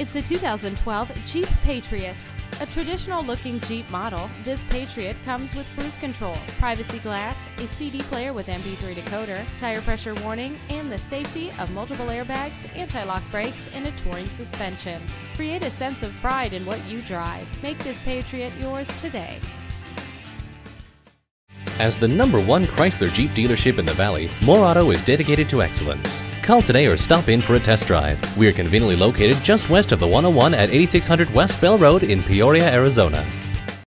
It's a 2012 Jeep Patriot. A traditional looking Jeep model, this Patriot comes with cruise control, privacy glass, a CD player with MP3 decoder, tire pressure warning, and the safety of multiple airbags, anti lock brakes, and a touring suspension. Create a sense of pride in what you drive. Make this Patriot yours today. As the number one Chrysler Jeep dealership in the Valley, Moore Auto is dedicated to excellence. Call today or stop in for a test drive. We are conveniently located just west of the 101 at 8600 West Bell Road in Peoria, Arizona.